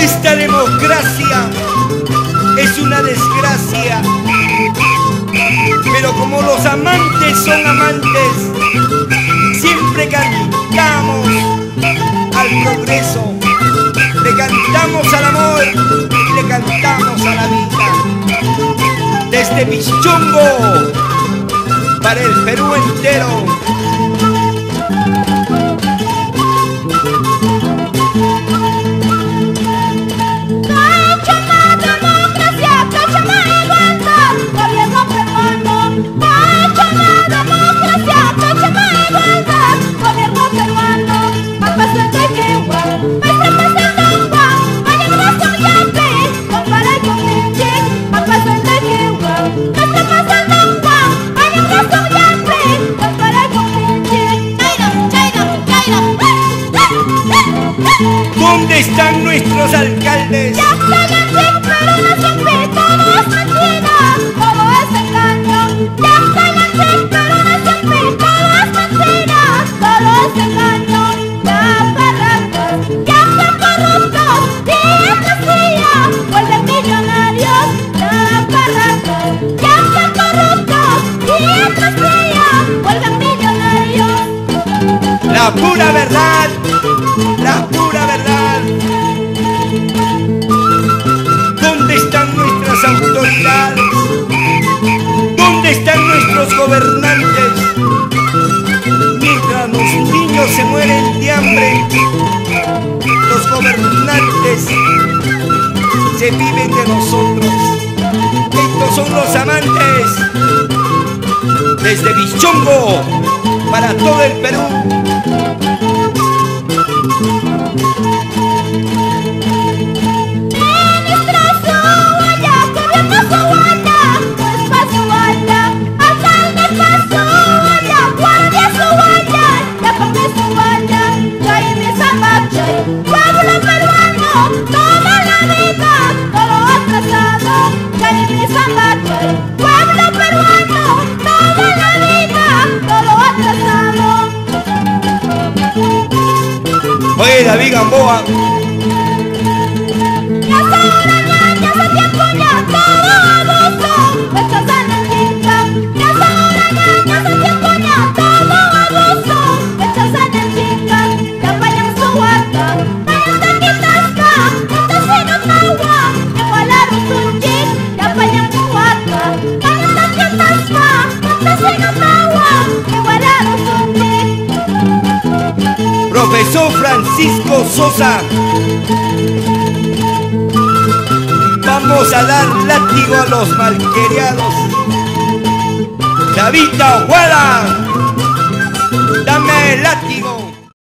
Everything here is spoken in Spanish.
Esta democracia es una desgracia. Pero como los amantes son amantes, siempre cantamos al progreso, le cantamos al amor y le cantamos a la vida. Desde Pichongo para el Perú entero. ¿Dónde están nuestros alcaldes? Ya no siempre todo es mentira, todo es engaño. Ya no siempre todo es mentira, todo es engaño. Ya barrancas, ya están corruptos, día día vuelven millonarios. Ya barrancas, ya están corruptos, día día vuelven millonarios. La pura verdad, la pura nuestros gobernantes? Mientras los niños se mueren de hambre, los gobernantes se viven de nosotros. Estos son los amantes desde Bichongo para todo el Perú. David Gamboa. Profesor Francisco Sosa. Vamos a dar látigo a los malqueriados. David Aguada, dame el látigo.